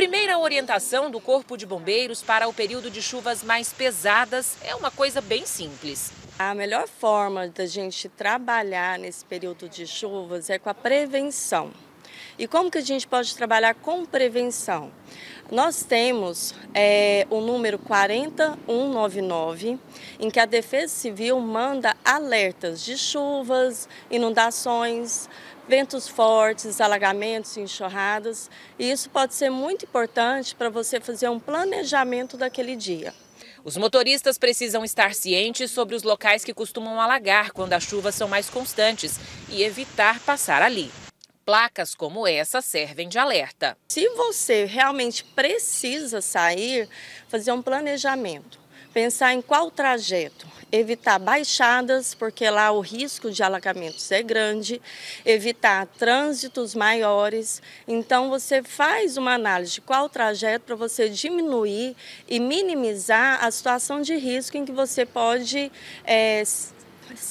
primeira orientação do Corpo de Bombeiros para o período de chuvas mais pesadas é uma coisa bem simples. A melhor forma da gente trabalhar nesse período de chuvas é com a prevenção. E como que a gente pode trabalhar com prevenção? Nós temos é, o número 40199, em que a Defesa Civil manda alertas de chuvas, inundações, ventos fortes, alagamentos, enxurradas. E isso pode ser muito importante para você fazer um planejamento daquele dia. Os motoristas precisam estar cientes sobre os locais que costumam alagar quando as chuvas são mais constantes e evitar passar ali. Placas como essa servem de alerta. Se você realmente precisa sair, fazer um planejamento, pensar em qual trajeto, evitar baixadas, porque lá o risco de alagamentos é grande, evitar trânsitos maiores. Então você faz uma análise de qual trajeto para você diminuir e minimizar a situação de risco em que você pode é,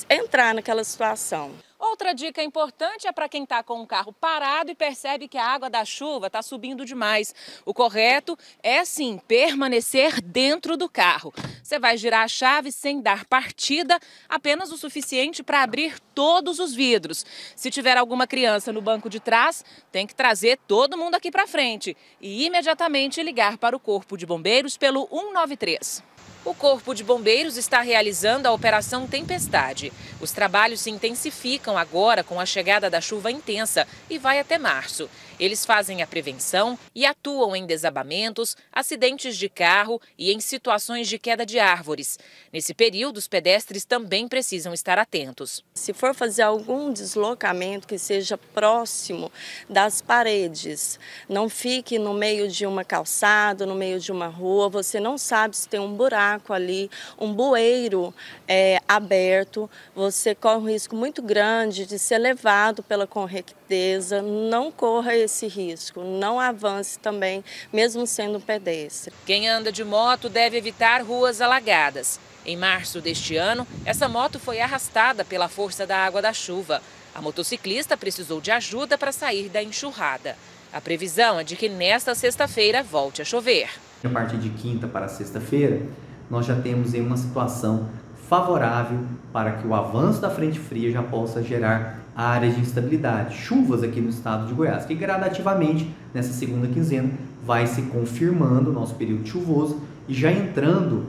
entrar naquela situação. Outra dica importante é para quem está com o carro parado e percebe que a água da chuva está subindo demais. O correto é sim permanecer dentro do carro. Você vai girar a chave sem dar partida, apenas o suficiente para abrir todos os vidros. Se tiver alguma criança no banco de trás, tem que trazer todo mundo aqui para frente e imediatamente ligar para o Corpo de Bombeiros pelo 193. O Corpo de Bombeiros está realizando a Operação Tempestade. Os trabalhos se intensificam agora com a chegada da chuva intensa e vai até março. Eles fazem a prevenção e atuam em desabamentos, acidentes de carro e em situações de queda de árvores. Nesse período, os pedestres também precisam estar atentos. Se for fazer algum deslocamento que seja próximo das paredes, não fique no meio de uma calçada, no meio de uma rua, você não sabe se tem um buraco ali, um bueiro é, aberto, você corre um risco muito grande de ser levado pela correnteza, não corra esse risco, não avance também, mesmo sendo pedestre. Quem anda de moto deve evitar ruas alagadas. Em março deste ano, essa moto foi arrastada pela força da água da chuva. A motociclista precisou de ajuda para sair da enxurrada. A previsão é de que nesta sexta-feira volte a chover. A partir de quinta para sexta-feira, nós já temos em uma situação favorável para que o avanço da frente fria já possa gerar áreas de instabilidade, chuvas aqui no estado de Goiás, que gradativamente nessa segunda quinzena vai se confirmando o nosso período chuvoso e já entrando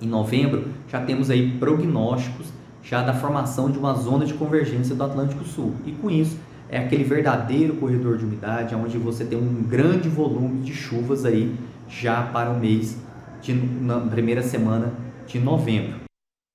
em novembro, já temos aí prognósticos já da formação de uma zona de convergência do Atlântico Sul. E com isso, é aquele verdadeiro corredor de umidade, onde você tem um grande volume de chuvas aí já para o mês de na primeira semana de novembro.